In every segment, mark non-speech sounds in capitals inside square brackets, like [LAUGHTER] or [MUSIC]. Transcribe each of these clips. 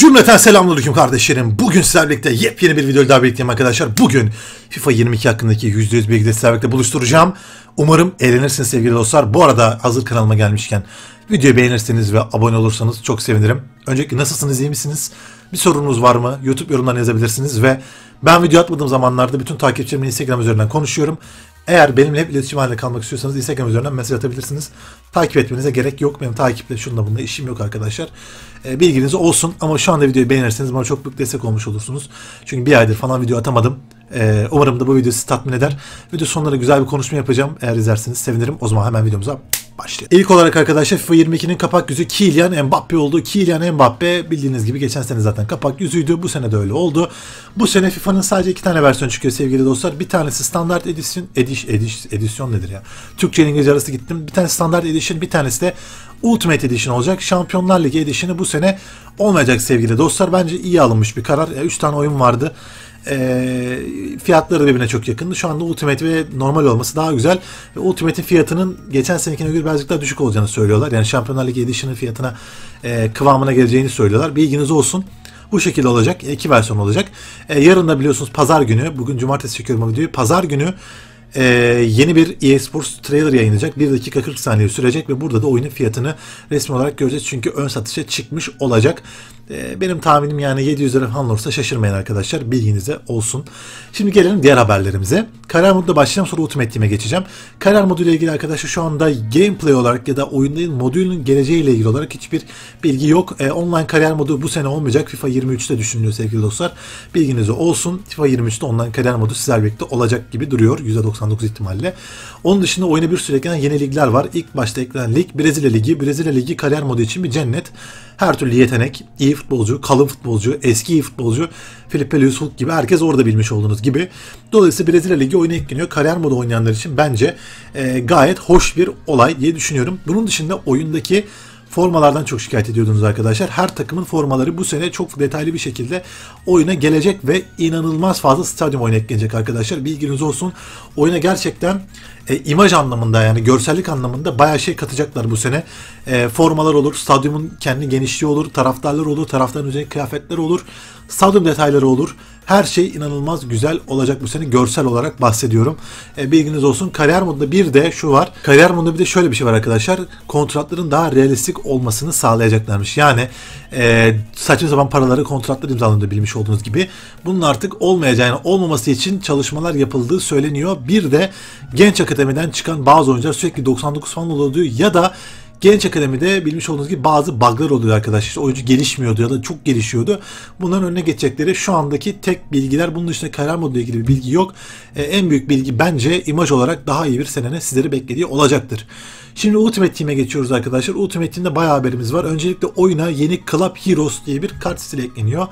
Cümleten selamünaleyküm kardeşlerim. Bugün sizlerle birlikte yepyeni bir video daha birlikteyim arkadaşlar. Bugün FIFA 22 hakkındaki %100 bilgileri sizlerle birlikte buluşturacağım. Umarım eğlenirsiniz sevgili dostlar. Bu arada hazır kanalıma gelmişken videoyu beğenirseniz ve abone olursanız çok sevinirim. Öncelikle nasılsınız, iyi misiniz? Bir sorunuz var mı? YouTube yorumlarına yazabilirsiniz ve ben video atmadığım zamanlarda bütün takipçilerimle Instagram üzerinden konuşuyorum. Eğer benimle hep iletişim halinde kalmak istiyorsanız Instagram üzerinden mesaj atabilirsiniz. Takip etmenize gerek yok. Benim takiple şununla bununla işim yok arkadaşlar. E, bilginiz olsun ama şu anda videoyu beğenirseniz bana çok büyük destek olmuş olursunuz. Çünkü bir aydır falan video atamadım. E, umarım da bu video sizi tatmin eder. Video sonları güzel bir konuşma yapacağım. Eğer izlerseniz sevinirim. O zaman hemen videomuza başlayalım. İlk olarak arkadaşlar FIFA 22'nin kapak yüzü Kylian Mbappe oldu. Kylian Mbappe bildiğiniz gibi geçen sene zaten kapak yüzüydü. Bu sene de öyle oldu. Bu sene FIFA'nın sadece iki tane versiyon çıkıyor sevgili dostlar. Bir tanesi standart edisyon, ediş, ediş, edisyon nedir ya? Türkçe İngilizce arası gittim. Bir tanesi standart edition, bir tanesi de Ultimate Edition olacak. Şampiyonlar Ligi Edition'ı bu sene olmayacak sevgili dostlar. Bence iyi alınmış bir karar. 3 tane oyun vardı. E, fiyatları birbirine çok yakındı. Şu anda Ultimate ve normal olması daha güzel. Ve Ultimate'in fiyatının geçen senekine göre birazcık daha düşük olacağını söylüyorlar. Yani Şampiyonlar Ligi Edition'ın fiyatına e, kıvamına geleceğini söylüyorlar. Bilginiz olsun. Bu şekilde olacak. İki versiyon olacak. E, yarın da biliyorsunuz pazar günü. Bugün cumartesi çekiyorum bu videoyu. Pazar günü e, yeni bir EA Sports trailer yayınlayacak. 1 dakika 40 saniye sürecek ve burada da oyunun fiyatını resmi olarak göreceğiz. Çünkü ön satışa çıkmış olacak. E, benim tahminim yani 700 lira falan olursa şaşırmayın arkadaşlar. Bilginize olsun. Şimdi gelelim diğer haberlerimize. Kariyer modda başlayacağım sonra Ultimate Team'e geçeceğim. Kariyer modu ile ilgili arkadaşlar şu anda gameplay olarak ya da oyunun modülünün geleceği ile ilgili olarak hiçbir bilgi yok. E, online kariyer modu bu sene olmayacak. FIFA 23'te düşünülüyor sevgili dostlar. Bilginize olsun. FIFA 23'te online kariyer modu sizler birlikte olacak gibi duruyor. %99 ihtimalle. Onun dışında oyuna bir sürü eklenen yeni ligler var. İlk başta eklenen lig Brezilya Ligi. Brezilya Ligi kariyer modu için bir cennet. Her türlü yetenek, iyi futbolcu, kalın futbolcu, eski iyi futbolcu, Felipe Luis Hulk gibi herkes orada bilmiş olduğunuz gibi. Dolayısıyla Brezilya Ligi oyuna ekleniyor. Kariyer modu oynayanlar için bence e, gayet hoş bir olay diye düşünüyorum. Bunun dışında oyundaki formalardan çok şikayet ediyordunuz arkadaşlar. Her takımın formaları bu sene çok detaylı bir şekilde oyuna gelecek ve inanılmaz fazla stadyum oyuna eklenecek arkadaşlar. Bilginiz olsun. Oyuna gerçekten e, imaj anlamında yani görsellik anlamında bayağı şey katacaklar bu sene. E, formalar olur, stadyumun kendi genişliği olur, taraftarlar olur, taraftarın üzerine kıyafetler olur, stadyum detayları olur. Her şey inanılmaz güzel olacak bu sene görsel olarak bahsediyorum. E, bilginiz olsun. Kariyer modunda bir de şu var. Kariyer modunda bir de şöyle bir şey var arkadaşlar. Kontratların daha realistik olmasını sağlayacaklarmış. Yani e, saçma sapan paraları kontratlar imzalanıyor bilmiş olduğunuz gibi. Bunun artık olmayacağını olmaması için çalışmalar yapıldığı söyleniyor. Bir de genç akademiden çıkan bazı oyuncular sürekli 99 falan oluyor ya da Genç Akademi'de bilmiş olduğunuz gibi bazı bug'lar oluyor arkadaşlar. İşte oyuncu gelişmiyordu ya da çok gelişiyordu. Bunların önüne geçecekleri şu andaki tek bilgiler. Bunun dışında kariyer moduyla ilgili bir bilgi yok. Ee, en büyük bilgi bence imaj olarak daha iyi bir senene sizleri beklediği olacaktır. Şimdi Ultimate Team'e geçiyoruz arkadaşlar. Ultimate Team'de bayağı haberimiz var. Öncelikle oyuna yeni Club Heroes diye bir kart stili ekleniyor.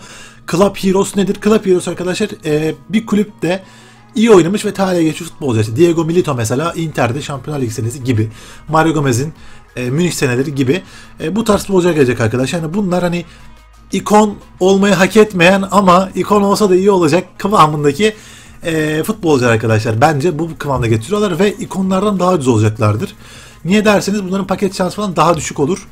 Club Heroes nedir? Club Heroes arkadaşlar e, bir kulüpte iyi oynamış ve tarihe geçmiş futbolcu. İşte Diego Milito mesela Inter'de Şampiyonlar Ligi senesi gibi. Mario Gomez'in e, Münih seneleri gibi e, bu tarz futbolcular gelecek arkadaşlar. Yani bunlar hani ikon olmayı hak etmeyen ama ikon olsa da iyi olacak kıvamındaki e, futbolcular arkadaşlar. Bence bu kıvamda getiriyorlar ve ikonlardan daha ucuz olacaklardır. Niye derseniz bunların paket şansı falan daha düşük olur.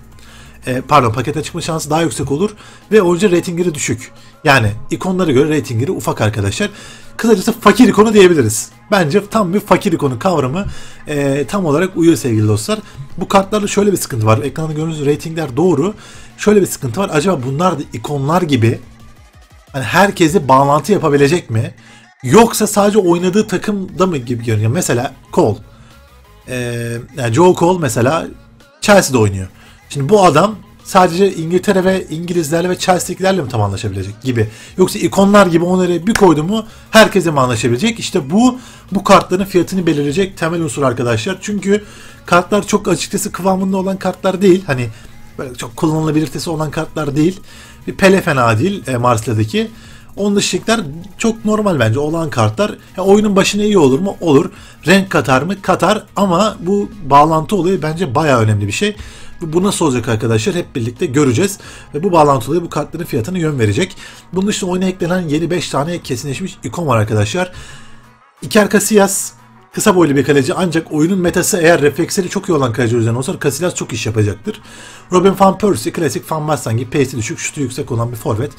E, pardon pakete çıkma şansı daha yüksek olur ve oyuncu reytingleri düşük. Yani ikonlara göre reytingleri ufak arkadaşlar. Kısacası fakir ikonu diyebiliriz. Bence tam bir fakir ikonu kavramı e, tam olarak uyuyor sevgili dostlar. Bu kartlarda şöyle bir sıkıntı var. Ekranda gördüğünüz reytingler doğru. Şöyle bir sıkıntı var. Acaba bunlar da ikonlar gibi hani herkese bağlantı yapabilecek mi? Yoksa sadece oynadığı takımda mı gibi görünüyor? Mesela Cole. Ee, yani Joe Cole mesela Chelsea'de oynuyor. Şimdi bu adam sadece İngiltere ve İngilizlerle ve Chelsea'dekilerle mi tam anlaşabilecek gibi. Yoksa ikonlar gibi onları bir koydu mu herkese mi anlaşabilecek? İşte bu bu kartların fiyatını belirleyecek temel unsur arkadaşlar. Çünkü kartlar çok açıkçası kıvamında olan kartlar değil. Hani böyle çok kullanılabilitesi olan kartlar değil. Bir Pele fena değil e, Marsilya'daki. Onun dışındakiler çok normal bence olan kartlar. Ya oyunun başına iyi olur mu? Olur. Renk katar mı? Katar ama bu bağlantı olayı bence baya önemli bir şey. Bu nasıl olacak arkadaşlar hep birlikte göreceğiz. Ve bu bağlantılı bu kartların fiyatını yön verecek. Bunun dışında oyuna eklenen yeni 5 tane kesinleşmiş ikon var arkadaşlar. Iker Casillas, Kısa boylu bir kaleci ancak oyunun metası eğer refleksleri çok iyi olan kaleci üzerine olsa Casillas çok iş yapacaktır. Robin van Persie klasik Van Basten gibi pace'i düşük, şutu yüksek olan bir forvet.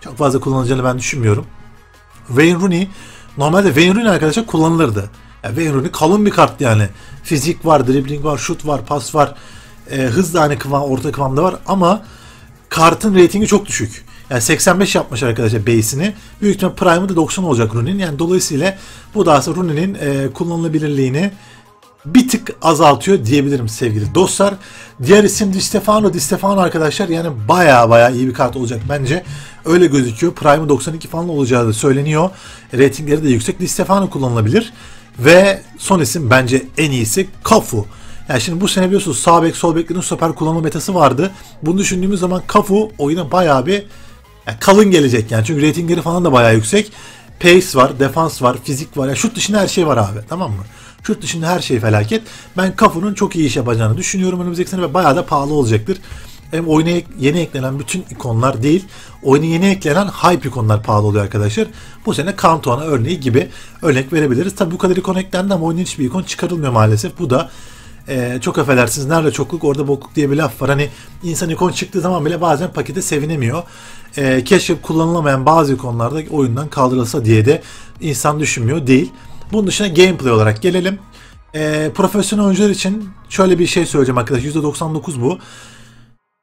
Çok fazla kullanılacağını ben düşünmüyorum. Wayne Rooney normalde Wayne Rooney arkadaşlar kullanılırdı. Yani Wayne Rooney kalın bir kart yani. Fizik var, dribbling var, şut var, pas var. E, hız da aynı kıvam, orta kıvamda var ama kartın reytingi çok düşük. Yani 85 yapmış arkadaşlar base'ini. Büyük ihtimal prime'ı da 90 olacak Rooney'nin. Yani dolayısıyla bu da aslında Rooney'nin e, kullanılabilirliğini bir tık azaltıyor diyebilirim sevgili dostlar. Diğer isim Di Stefano. Di Stefano arkadaşlar yani baya baya iyi bir kart olacak bence. Öyle gözüküyor. Prime'ı 92 falan olacağı da söyleniyor. Ratingleri de yüksek. Di Stefano kullanılabilir. Ve son isim bence en iyisi Kafu. Yani şimdi bu sene biliyorsunuz sağ bek sol beklerin stoper kullanma metası vardı. Bunu düşündüğümüz zaman Kafu oyuna bayağı bir yani kalın gelecek yani. Çünkü ratingleri falan da bayağı yüksek. Pace var, defans var, fizik var. Yani şut dışında her şey var abi. Tamam mı? Şut dışında her şey felaket. Ben Kafu'nun çok iyi iş yapacağını düşünüyorum önümüzdeki sene ve bayağı da pahalı olacaktır. Hem oyuna yeni eklenen bütün ikonlar değil, oyuna yeni eklenen hype ikonlar pahalı oluyor arkadaşlar. Bu sene Cantona örneği gibi örnek verebiliriz. Tabi bu kadar ikon eklendi ama oyunun hiçbir ikon çıkarılmıyor maalesef. Bu da e, çok affedersiniz nerede çokluk orada bokluk diye bir laf var. Hani insan ikon çıktığı zaman bile bazen pakete sevinemiyor. E, keşke kullanılamayan bazı ikonlarda oyundan kaldırılsa diye de insan düşünmüyor değil. Bunun dışında gameplay olarak gelelim. E, profesyonel oyuncular için şöyle bir şey söyleyeceğim arkadaşlar. %99 bu.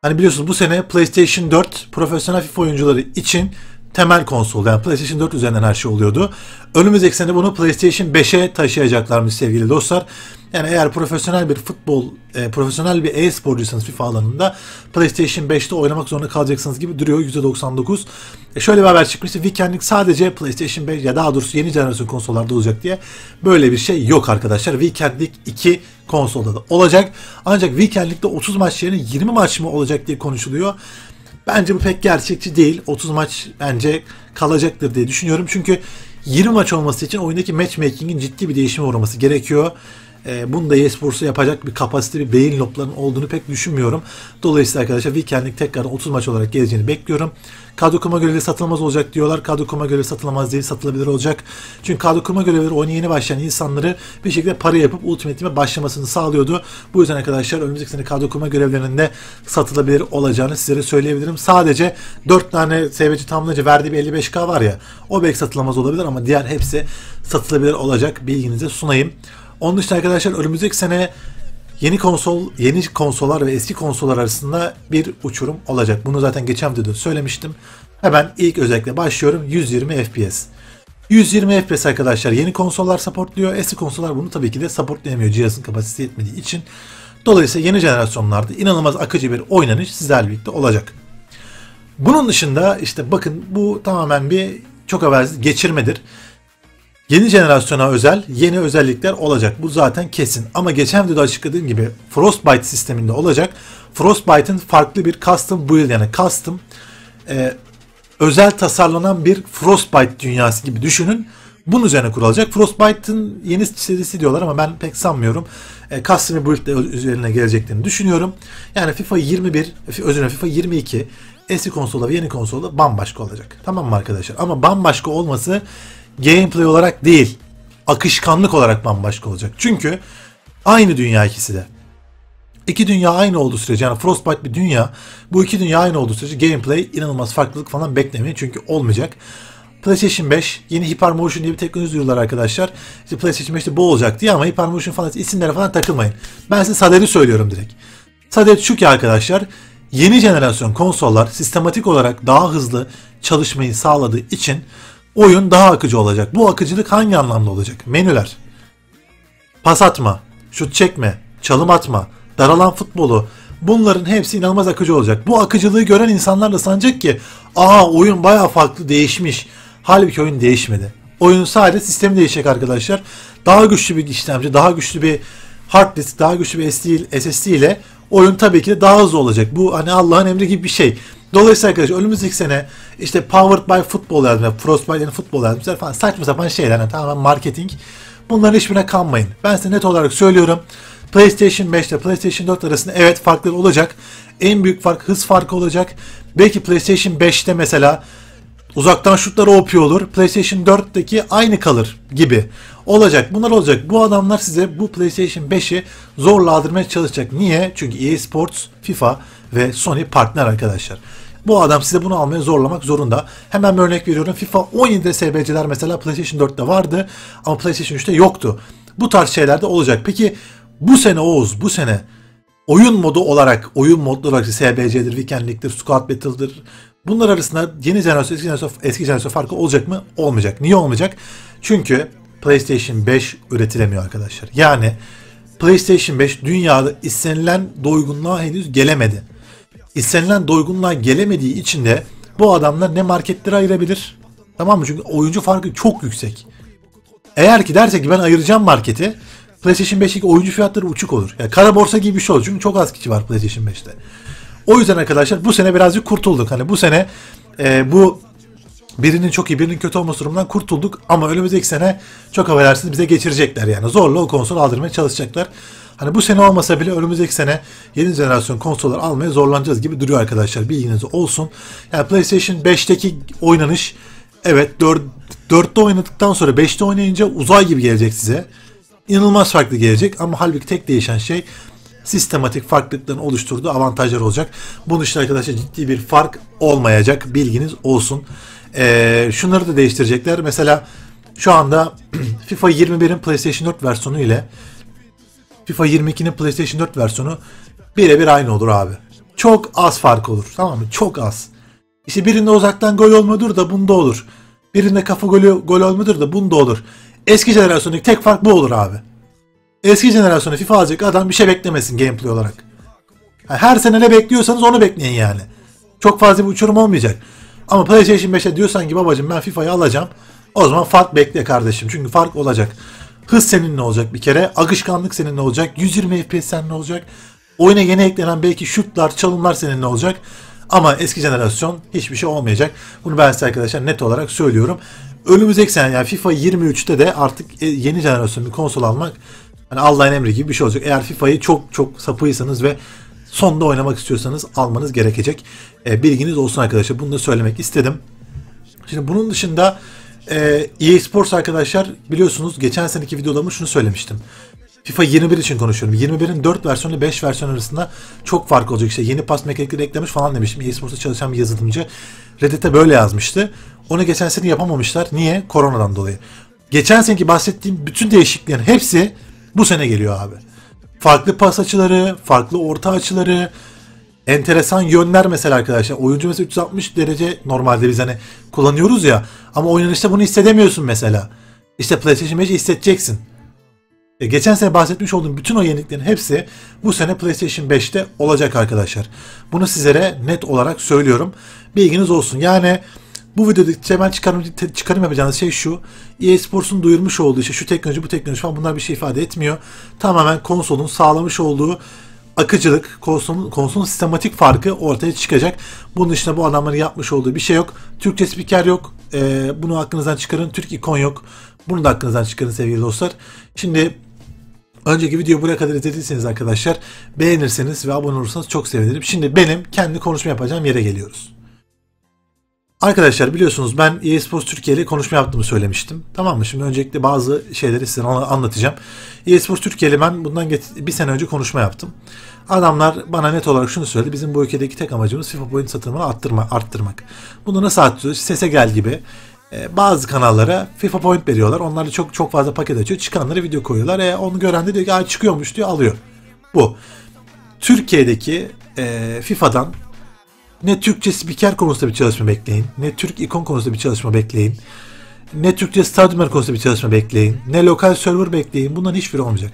Hani biliyorsunuz bu sene PlayStation 4 profesyonel FIFA oyuncuları için temel konsol. Yani PlayStation 4 üzerinden her şey oluyordu. Önümüzdeki sene bunu PlayStation 5'e taşıyacaklarmış sevgili dostlar. Yani eğer profesyonel bir futbol, e, profesyonel bir e-sporcuysanız FIFA alanında PlayStation 5'te oynamak zorunda kalacaksınız gibi duruyor %99. E şöyle bir haber çıkmıştı. Weekend'lik sadece PlayStation 5 ya daha doğrusu yeni jenerasyon konsollarda olacak diye. Böyle bir şey yok arkadaşlar. Weekend'lik 2 konsolda da olacak. Ancak Weekend'likte 30 maç yerine 20 maç mı olacak diye konuşuluyor. Bence bu pek gerçekçi değil. 30 maç bence kalacaktır diye düşünüyorum. Çünkü 20 maç olması için oyundaki matchmaking'in ciddi bir değişime uğraması gerekiyor e, bunu da eSports'u yapacak bir kapasite bir beyin loblarının olduğunu pek düşünmüyorum. Dolayısıyla arkadaşlar Weekend'lik tekrar 30 maç olarak geleceğini bekliyorum. Kadro kurma görevleri satılmaz olacak diyorlar. Kadro kurma görevi satılamaz değil satılabilir olacak. Çünkü kadro kurma görevleri oyuna yeni başlayan insanları bir şekilde para yapıp Ultimate Team'e başlamasını sağlıyordu. Bu yüzden arkadaşlar önümüzdeki sene kadro kurma görevlerinin de satılabilir olacağını sizlere söyleyebilirim. Sadece 4 tane SBC tamamlayıcı verdiği bir 55k var ya o belki satılamaz olabilir ama diğer hepsi satılabilir olacak bilginize sunayım. Onun dışında arkadaşlar önümüzdeki sene yeni konsol, yeni konsollar ve eski konsollar arasında bir uçurum olacak. Bunu zaten geçen videoda söylemiştim. Hemen ilk özellikle başlıyorum. 120 FPS. 120 FPS arkadaşlar yeni konsollar supportluyor. Eski konsollar bunu tabii ki de supportlayamıyor cihazın kapasitesi yetmediği için. Dolayısıyla yeni jenerasyonlarda inanılmaz akıcı bir oynanış sizlerle birlikte olacak. Bunun dışında işte bakın bu tamamen bir çok habersiz geçirmedir. Yeni jenerasyona özel yeni özellikler olacak. Bu zaten kesin. Ama geçen videoda açıkladığım gibi Frostbite sisteminde olacak. Frostbite'ın farklı bir custom build yani custom e, özel tasarlanan bir Frostbite dünyası gibi düşünün. Bunun üzerine kurulacak. Frostbite'ın yeni serisi diyorlar ama ben pek sanmıyorum. E, custom build üzerine geleceklerini düşünüyorum. Yani FIFA 21, özür dilerim FIFA 22 eski konsolda ve yeni konsolda bambaşka olacak. Tamam mı arkadaşlar? Ama bambaşka olması gameplay olarak değil, akışkanlık olarak bambaşka olacak. Çünkü aynı dünya ikisi de. İki dünya aynı olduğu sürece yani Frostbite bir dünya. Bu iki dünya aynı olduğu sürece gameplay inanılmaz farklılık falan beklemeyin çünkü olmayacak. PlayStation 5 yeni Hypermotion diye bir teknoloji duyuruyorlar arkadaşlar. İşte PlayStation 5'te bu olacak diye ama Hypermotion falan isimlere falan takılmayın. Ben size saderi söylüyorum direkt. Sadet şu ki arkadaşlar yeni jenerasyon konsollar sistematik olarak daha hızlı çalışmayı sağladığı için oyun daha akıcı olacak. Bu akıcılık hangi anlamda olacak? Menüler. Pas atma, şut çekme, çalım atma, daralan futbolu. Bunların hepsi inanılmaz akıcı olacak. Bu akıcılığı gören insanlar da sanacak ki aa oyun baya farklı değişmiş. Halbuki oyun değişmedi. Oyun sadece sistemi değişecek arkadaşlar. Daha güçlü bir işlemci, daha güçlü bir hard disk, daha güçlü bir SSD ile oyun tabii ki de daha hızlı olacak. Bu hani Allah'ın emri gibi bir şey. Dolayısıyla arkadaşlar önümüzdeki sene işte Powered by Football yazmışlar, Frostbite yani futbol yazmışlar falan saçma sapan şeyler yani tamamen marketing. Bunların hiçbirine kanmayın. Ben size net olarak söylüyorum. PlayStation 5 ile PlayStation 4 arasında evet farklar olacak. En büyük fark hız farkı olacak. Belki PlayStation 5'te mesela Uzaktan şutlar OP olur. PlayStation 4'teki aynı kalır gibi. Olacak. Bunlar olacak. Bu adamlar size bu PlayStation 5'i zorla aldırmaya çalışacak. Niye? Çünkü EA Sports, FIFA ve Sony partner arkadaşlar. Bu adam size bunu almaya zorlamak zorunda. Hemen bir örnek veriyorum. FIFA 17'de SBC'ler mesela PlayStation 4'te vardı ama PlayStation 3'te yoktu. Bu tarz şeyler de olacak. Peki bu sene Oğuz, bu sene oyun modu olarak, oyun modları olarak SBC'dir, Weekend League'dir, Squad Battle'dır. Bunlar arasında yeni jenerasyon, eski jenerasyon, eski jenerasyon farkı olacak mı? Olmayacak. Niye olmayacak? Çünkü PlayStation 5 üretilemiyor arkadaşlar. Yani PlayStation 5 dünyada istenilen doygunluğa henüz gelemedi. İstenilen doygunluğa gelemediği için de bu adamlar ne marketleri ayırabilir? Tamam mı? Çünkü oyuncu farkı çok yüksek. Eğer ki derse ki ben ayıracağım marketi PlayStation 5'teki oyuncu fiyatları uçuk olur. Yani kara borsa gibi bir şey olur. Çünkü çok az kişi var PlayStation 5'te. O yüzden arkadaşlar bu sene birazcık kurtulduk. Hani bu sene e, bu birinin çok iyi birinin kötü olması durumundan kurtulduk. Ama önümüzdeki sene çok affedersiniz bize geçirecekler yani. Zorla o konsol aldırmaya çalışacaklar. Hani bu sene olmasa bile önümüzdeki sene yeni jenerasyon konsollar almaya zorlanacağız gibi duruyor arkadaşlar. Bilginiz olsun. Yani PlayStation 5'teki oynanış evet 4, 4'te oynadıktan sonra 5'te oynayınca uzay gibi gelecek size. İnanılmaz farklı gelecek ama halbuki tek değişen şey sistematik farklılıkların oluşturduğu avantajlar olacak. Bunun için arkadaşlar ciddi bir fark olmayacak. Bilginiz olsun. Ee, şunları da değiştirecekler. Mesela şu anda [CLEARS THROAT] FIFA 21'in PlayStation 4 versiyonu ile FIFA 22'nin PlayStation 4 versiyonu birebir aynı olur abi. Çok az fark olur. Tamam mı? Çok az. İşte birinde uzaktan gol olmadır da bunda olur. Birinde kafa golü gol olmadır da bunda olur. Eski jenerasyondaki tek fark bu olur abi. Eski jenerasyonu FIFA alacak adam bir şey beklemesin gameplay olarak. Yani her sene ne bekliyorsanız onu bekleyin yani. Çok fazla bir uçurum olmayacak. Ama PlayStation 5'e diyorsan ki babacım ben FIFA'yı alacağım. O zaman fark bekle kardeşim. Çünkü fark olacak. Hız seninle olacak bir kere. Akışkanlık seninle olacak. 120 FPS seninle olacak. Oyuna yeni eklenen belki şutlar, çalımlar seninle olacak. Ama eski jenerasyon hiçbir şey olmayacak. Bunu ben size arkadaşlar net olarak söylüyorum. Önümüzdeki sene yani FIFA 23'te de artık e, yeni jenerasyon bir konsol almak hani Allah'ın emri gibi bir şey olacak. Eğer FIFA'yı çok çok sapıysanız ve sonda oynamak istiyorsanız almanız gerekecek. E, bilginiz olsun arkadaşlar. Bunu da söylemek istedim. Şimdi bunun dışında e, EA Sports arkadaşlar biliyorsunuz geçen seneki videolarımı şunu söylemiştim. FIFA 21 için konuşuyorum. 21'in 4 versiyonu 5 versiyon arasında çok fark olacak. İşte yeni pas mekanikleri eklemiş falan demiştim. EA Sports'ta çalışan bir yazılımcı Reddit'e böyle yazmıştı. Onu geçen sene yapamamışlar. Niye? Koronadan dolayı. Geçen seneki bahsettiğim bütün değişikliklerin hepsi bu sene geliyor abi. Farklı pas açıları, farklı orta açıları, enteresan yönler mesela arkadaşlar. Oyuncu mesela 360 derece normalde biz hani kullanıyoruz ya. Ama oynanışta bunu hissedemiyorsun mesela. İşte PlayStation 5'i hissedeceksin. E, geçen sene bahsetmiş olduğum bütün o yeniliklerin hepsi bu sene PlayStation 5'te olacak arkadaşlar. Bunu sizlere net olarak söylüyorum. Bilginiz olsun. Yani bu videoda hemen çıkarım, çıkarım yapacağınız şey şu. EA Sports'un duyurmuş olduğu işte şu teknoloji bu teknoloji falan bunlar bir şey ifade etmiyor. Tamamen konsolun sağlamış olduğu akıcılık, konsolun, konsolun sistematik farkı ortaya çıkacak. Bunun dışında bu adamların yapmış olduğu bir şey yok. Türkçe spiker yok. Ee, bunu aklınızdan çıkarın. Türk ikon yok. Bunu da aklınızdan çıkarın sevgili dostlar. Şimdi Önceki videoyu buraya kadar izlediyseniz arkadaşlar beğenirseniz ve abone olursanız çok sevinirim. Şimdi benim kendi konuşma yapacağım yere geliyoruz. Arkadaşlar biliyorsunuz ben EA Sports Türkiye ile konuşma yaptığımı söylemiştim. Tamam mı? Şimdi öncelikle bazı şeyleri size anlatacağım. EA Sports Türkiye ile ben bundan bir sene önce konuşma yaptım. Adamlar bana net olarak şunu söyledi. Bizim bu ülkedeki tek amacımız FIFA point satımını arttırma, arttırmak. Bunu nasıl arttırıyoruz? Sese gel gibi e, bazı kanallara FIFA point veriyorlar. Onlar da çok çok fazla paket açıyor. Çıkanlara video koyuyorlar. E, onu gören de diyor ki çıkıyormuş diyor alıyor. Bu. Türkiye'deki e, FIFA'dan ne Türkçe spiker konusunda bir çalışma bekleyin. Ne Türk ikon konusunda bir çalışma bekleyin. Ne Türkçe stadyumlar konusunda bir çalışma bekleyin. Ne lokal server bekleyin. Bunların hiçbiri olmayacak.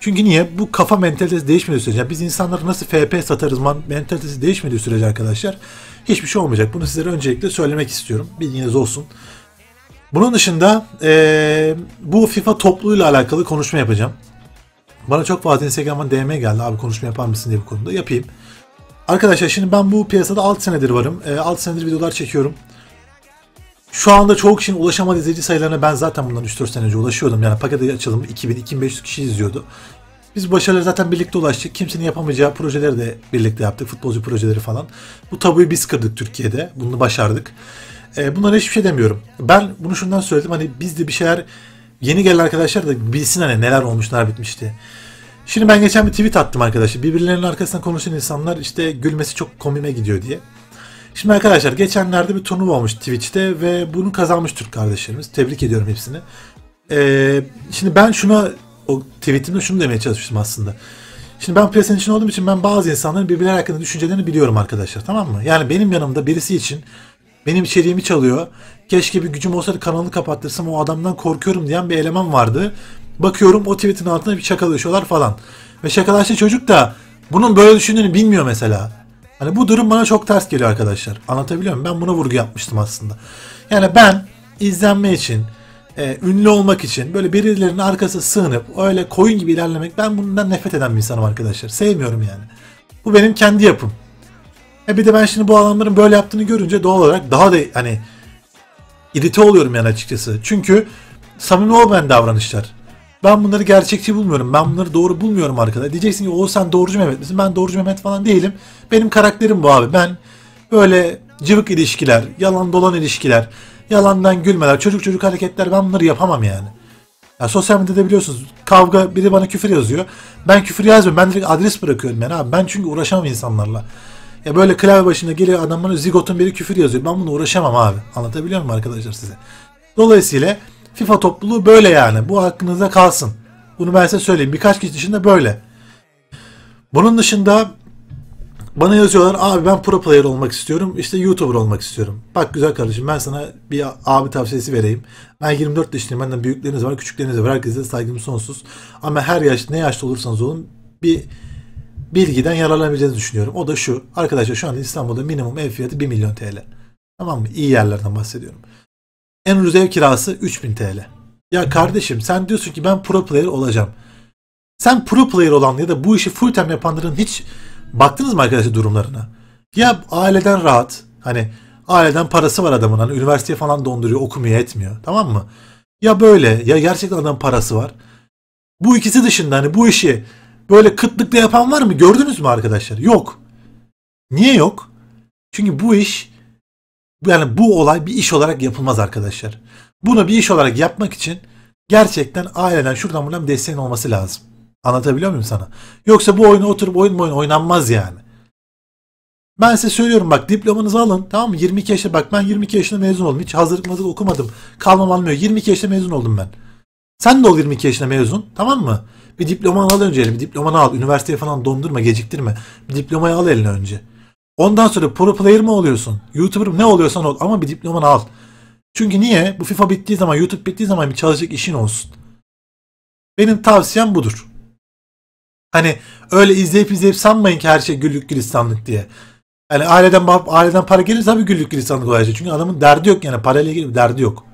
Çünkü niye? Bu kafa mentalitesi değişmediği sürece. Yani biz insanları nasıl FP satarız mentalitesi değişmediği sürece arkadaşlar hiçbir şey olmayacak. Bunu sizlere öncelikle söylemek istiyorum. Bilginiz olsun. Bunun dışında ee, bu FIFA topluluğuyla alakalı konuşma yapacağım. Bana çok fazla Instagram'dan DM geldi abi konuşma yapar mısın diye bu konuda. Yapayım. Arkadaşlar şimdi ben bu piyasada 6 senedir varım. E, 6 senedir videolar çekiyorum. Şu anda çoğu kişinin ulaşamadığı izleyici sayılarına ben zaten bundan 3-4 sene önce ulaşıyordum. Yani paket açılımı 2000-2500 kişi izliyordu. Biz başarıları zaten birlikte ulaştık. Kimsenin yapamayacağı projeleri de birlikte yaptık. Futbolcu projeleri falan. Bu tabuyu biz kırdık Türkiye'de. Bunu başardık. E, bunlara hiçbir şey demiyorum. Ben bunu şundan söyledim hani biz de bir şeyler yeni gelen arkadaşlar da bilsin hani neler olmuş neler bitmişti. Şimdi ben geçen bir tweet attım arkadaşlar. Birbirlerinin arkasından konuşan insanlar işte gülmesi çok komime gidiyor diye. Şimdi arkadaşlar geçenlerde bir turnuva olmuş Twitch'te ve bunu kazanmış Türk kardeşlerimiz. Tebrik ediyorum hepsini. Ee, şimdi ben şuna o tweetimde şunu demeye çalışmıştım aslında. Şimdi ben piyasanın için olduğum için ben bazı insanların birbirleri hakkında düşüncelerini biliyorum arkadaşlar tamam mı? Yani benim yanımda birisi için benim içeriğimi çalıyor. Keşke bir gücüm olsaydı kanalı kapattırsam o adamdan korkuyorum diyen bir eleman vardı. Bakıyorum o tweetin altında bir şakalaşıyorlar falan. Ve şakalaştı çocuk da bunun böyle düşündüğünü bilmiyor mesela. Hani bu durum bana çok ters geliyor arkadaşlar. Anlatabiliyor muyum? Ben buna vurgu yapmıştım aslında. Yani ben izlenme için, e, ünlü olmak için böyle birilerinin arkası sığınıp öyle koyun gibi ilerlemek ben bundan nefret eden bir insanım arkadaşlar. Sevmiyorum yani. Bu benim kendi yapım. E bir de ben şimdi bu adamların böyle yaptığını görünce doğal olarak daha da hani irite oluyorum yani açıkçası. Çünkü samimi olmayan davranışlar. Ben bunları gerçekçi bulmuyorum. Ben bunları doğru bulmuyorum arkadaşlar. Diyeceksin ki o sen doğrucu Mehmet misin? Ben doğrucu Mehmet falan değilim. Benim karakterim bu abi. Ben böyle cıvık ilişkiler, yalan dolan ilişkiler, yalandan gülmeler, çocuk çocuk hareketler ben bunları yapamam yani. Ya sosyal medyada biliyorsunuz kavga biri bana küfür yazıyor. Ben küfür yazmıyorum. Ben direkt adres bırakıyorum yani abi. Ben çünkü uğraşamam insanlarla. Ya böyle klavye başında geliyor adam bana zigotun biri küfür yazıyor. Ben bunu uğraşamam abi. Anlatabiliyor muyum arkadaşlar size? Dolayısıyla FIFA topluluğu böyle yani. Bu aklınızda kalsın. Bunu ben size söyleyeyim. Birkaç kişi dışında böyle. Bunun dışında bana yazıyorlar abi ben pro player olmak istiyorum. İşte YouTuber olmak istiyorum. Bak güzel kardeşim ben sana bir abi tavsiyesi vereyim. Ben 24 yaşındayım. Benden büyükleriniz var, küçükleriniz var. Herkese saygım sonsuz. Ama her yaş ne yaşta olursanız olun bir bilgiden yararlanabileceğinizi düşünüyorum. O da şu. Arkadaşlar şu anda İstanbul'da minimum ev fiyatı 1 milyon TL. Tamam mı? İyi yerlerden bahsediyorum. En ucuz ev kirası 3000 TL. Ya kardeşim sen diyorsun ki ben pro player olacağım. Sen pro player olan ya da bu işi full time yapanların hiç baktınız mı arkadaşlar durumlarına? Ya aileden rahat hani aileden parası var adamın hani üniversiteye falan donduruyor okumuyor etmiyor tamam mı? Ya böyle ya gerçekten adam parası var. Bu ikisi dışında hani bu işi böyle kıtlıkla yapan var mı? Gördünüz mü arkadaşlar? Yok. Niye yok? Çünkü bu iş yani bu olay bir iş olarak yapılmaz arkadaşlar. Bunu bir iş olarak yapmak için gerçekten aileden şuradan buradan desteğin olması lazım. Anlatabiliyor muyum sana? Yoksa bu oyunu oturup oyun oyun oynanmaz yani. Ben size söylüyorum bak diplomanızı alın tamam mı? 22 yaşında bak ben 22 yaşında mezun oldum. Hiç hazırlık hazırlık okumadım. Kalmam almıyor. 22 yaşında mezun oldum ben. Sen de ol 22 yaşında mezun tamam mı? Bir diplomanı al önce eline. Bir diplomanı al. Üniversiteye falan dondurma geciktirme. Bir diplomayı al eline önce. Ondan sonra pro player mı oluyorsun? YouTuber ne oluyorsan ol ama bir diplomanı al. Çünkü niye? Bu FIFA bittiği zaman, YouTube bittiği zaman bir çalışacak işin olsun. Benim tavsiyem budur. Hani öyle izleyip izleyip sanmayın ki her şey güllük gülistanlık diye. Hani aileden aileden para gelirse tabii güllük gülistanlık olacak. Çünkü adamın derdi yok yani parayla ilgili bir derdi yok.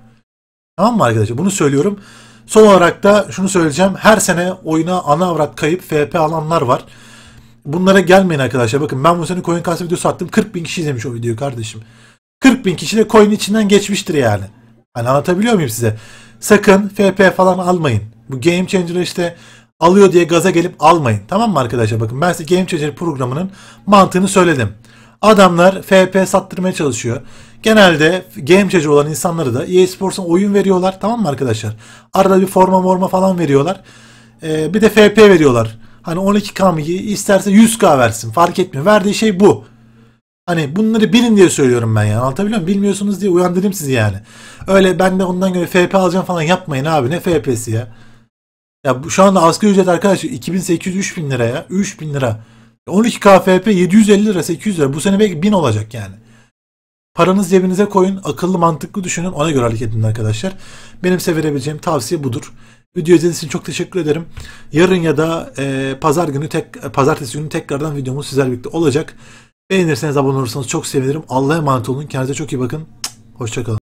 Tamam mı arkadaşlar? Bunu söylüyorum. Son olarak da şunu söyleyeceğim. Her sene oyuna ana avrat kayıp FP alanlar var. Bunlara gelmeyin arkadaşlar. Bakın ben bu sene coin kase videosu attım. 40 bin kişi izlemiş o videoyu kardeşim. 40 bin kişi de coin içinden geçmiştir yani. Hani anlatabiliyor muyum size? Sakın FP falan almayın. Bu Game Changer'ı işte alıyor diye gaza gelip almayın. Tamam mı arkadaşlar? Bakın ben size Game Changer programının mantığını söyledim. Adamlar FP sattırmaya çalışıyor. Genelde Game Changer olan insanları da EA Sports'un oyun veriyorlar. Tamam mı arkadaşlar? Arada bir forma morma falan veriyorlar. Ee, bir de FP veriyorlar. Hani 12K mı isterse 100K versin. Fark etmiyor. Verdiği şey bu. Hani bunları bilin diye söylüyorum ben ya. Anlatabiliyor muyum? Bilmiyorsunuz diye uyandırayım sizi yani. Öyle ben de ondan göre FP alacağım falan yapmayın abi. Ne FP'si ya? Ya bu, şu anda asgari ücret arkadaşlar 2800-3000 lira ya. 3000 lira. 12 KFP 750 lira 800 lira. Bu sene belki 1000 olacak yani. Paranız cebinize koyun. Akıllı mantıklı düşünün. Ona göre hareket edin arkadaşlar. Benim size verebileceğim tavsiye budur. Video izlediğiniz için çok teşekkür ederim. Yarın ya da e, pazar günü tek pazartesi günü tekrardan videomuz sizlerle birlikte olacak. Beğenirseniz abone olursanız çok sevinirim. Allah'a emanet olun. Kendinize çok iyi bakın. Hoşçakalın.